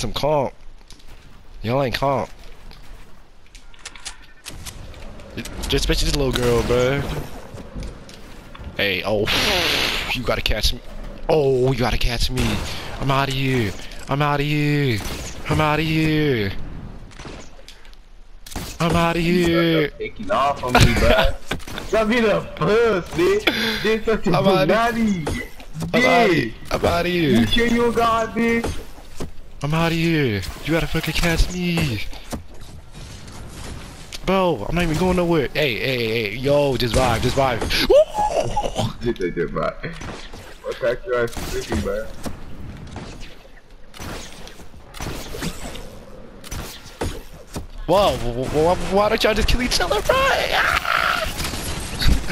some comp. Y'all ain't comp. Just especially this little girl, bro. Hey, oh, you gotta catch me. Oh, you gotta catch me. I'm out of here. I'm out of here. I'm out of here. I'm out of here. Taking off on me, bro. Stop being a puss, bitch. This such a I'm outta- Bugatti. I'm out of here. I'm out of You here. sure you don't got bitch? I'm out of here. You gotta fucking catch me. Bro, I'm not even going nowhere. Hey, hey, hey, yo, just vibe, just vibe. Woo! Just a good bro. What that your ass sticky, bro? Whoa, wh- wh- why don't y'all just kill each other, bro?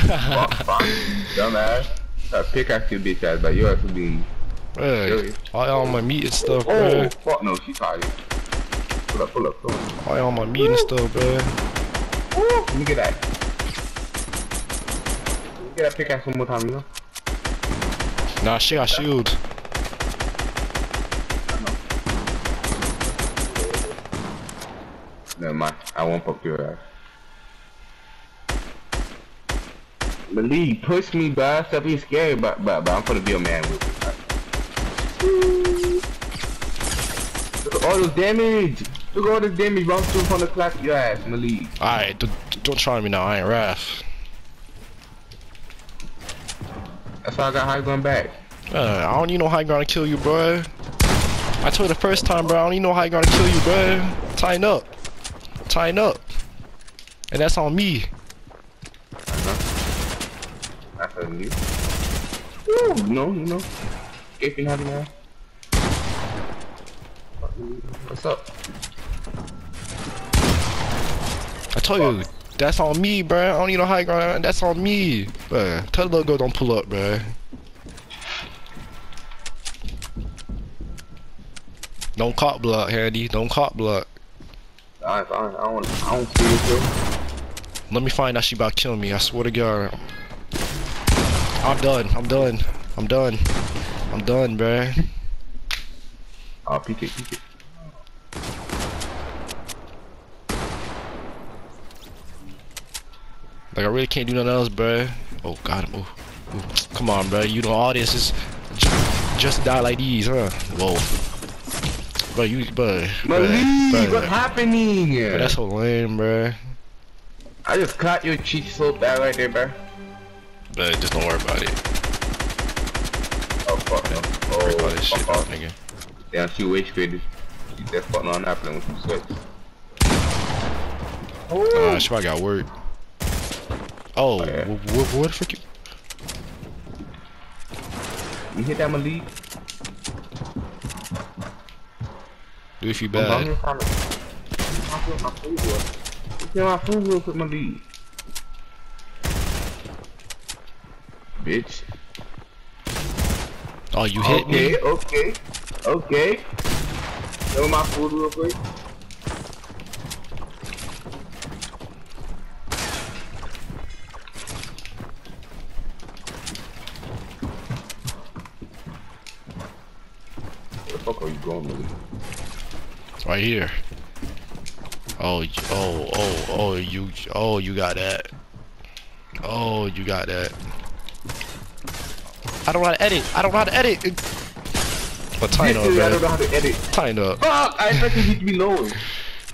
Fuck, fuck. Dumbass. That pickaxe your bitch ass, but you have to be. Bro, all my meat and stuff, Oh, bro. fuck no, she tired. Pull up, pull up, pull up. All y'all on my meat and stuff, bro. Woo, Let me get that. Let me get that pickaxe one more time, you know? Nah, she got shield. Never mind. I won't poke your ass. Believe, push me, bro. Stop being scared, but, but, but I'm gonna be a man with you. Look at all this damage. Look at all this damage, bro. I'm still gonna clap your ass, Malik. Alright, don't try me now, I ain't Raph. That's why I got high going back. Uh, I don't even know how I gonna kill you, bro. I told you the first time, bro. I don't even know how I gonna kill you, bro. Tighten up. Tighten up. And that's on me. That's on you. Ooh, you know, you know. Escaping how. What's up? I told you, that's on me, bro. I don't know how I gonna. That's on me, bro. Tell the little girl don't pull up, bro. Don't cop block, Handy. Don't cop block. I, I, I don't, I don't feel it, Let me find out she about to kill me. I swear to God. I'm done. I'm done. I'm done. I'm done, bro. Oh, peek it, peek it. Like I really can't do nothing else, bro. Oh God, I'm, oh, oh. come on, bro. You know all this is just, just die like these, huh? Whoa, bro. You, bro, bro, Malik, bro, what's happening? bro, That's so lame, bro. I just cut your cheek so bad right there, bro. But just don't worry about it. Oh, fuck no. Worry Oh, about this shit, fuck off. nigga. Damn, she wage traded. She said fuck no, I'm not playing with some switch. Oh, Nah, she probably got work. Oh, Oh, yeah. wh- wh- what the frick? You... you hit that Malik? Do if you I'm bad. here trying to- I'm getting my food real- I'm getting my food real quick, Malik. Bitch. Oh, you hit me. Okay, okay, okay. Show my food real quick. Where the fuck are you going, Malik? Right here. Oh, oh, oh, oh, you, oh, you got that. Oh, you got that. I don't know how to edit. I don't know how to edit. But tighten up, This dude, I don't know how to edit. Tighten up. Fuck! I expected you to be lower.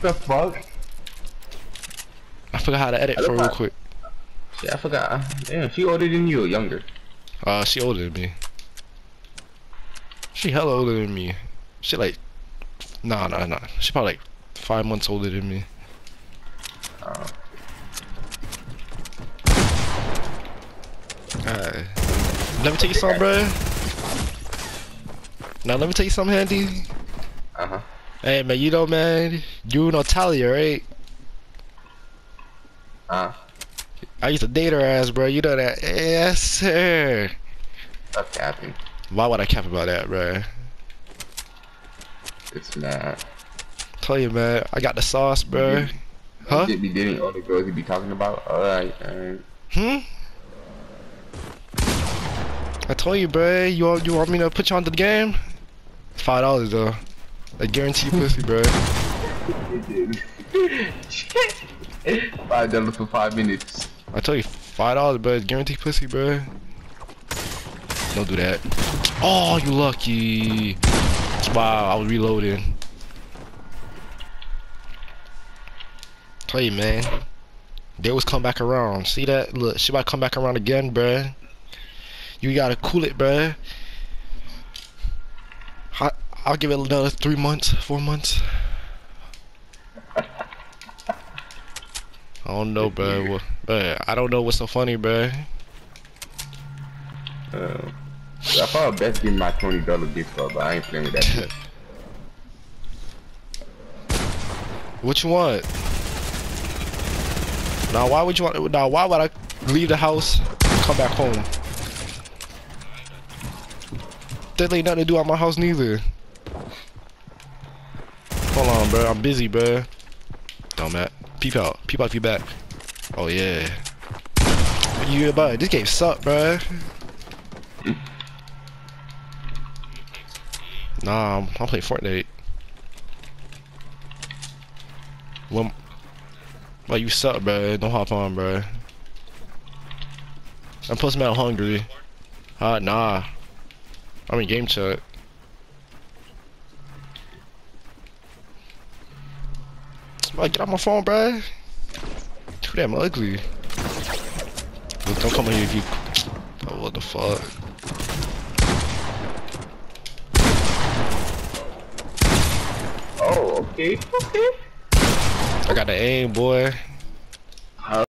The fuck? I forgot how to edit for real quick. Shit, I forgot. Damn, she older than you or younger? Uh, she older than me. She hella older than me. She like, nah, nah, nah. She probably like five months older than me. Uh, Alright. Let me tell you something, bro. Now let me tell you something, Handy. uh-huh. Hey man, you know man, you know Talia, right? Uh, I used to date her ass, bro. You know that? Yes, sir. stop capping. Why would I cap about that, bro? It's not. Tell you, man, I got the sauce, bro. Huh? You be dating all the girls you be talking about? Alright, alright. Hmm? I told you, bro. You want, you want me to put you onto the game? It's Five dollars though. I guarantee you pussy, bro. Five dollars for five minutes. I told you, five dollars, bro. Guarantee pussy, bro. Don't do that. Oh, you lucky. Wow, I was reloading. Tell you, man. They always come back around. See that? Look, she might come back around again, bruh. You gotta cool it, bruh. I, I'll give it another three months, four months. I don't know, bruh. Bruh, I don't know what's so funny, bruh. Uh, I thought best give my twenty dollar gift card, but I ain't playing with that. shit. What you want? Now, why would you want? Now, why would I leave the house, and come back home? That ain't nothing to do at my house neither. Hold on, bro. I'm busy, bro. Dumb Matt. Peep out. Peep out if you back. Oh yeah. What you about? This game suck, bro. Nah, I'm, I'm playing Fortnite. Well, well, you suck, bro. Don't hop on, bro. And plus, man, I'm hungry. Uh, nah. I'm in game chat. Like, get off my phone, bro. Too damn ugly. Look, don't come in here if you. Oh, what the fuck? Oh, okay, okay. I got the aim, boy.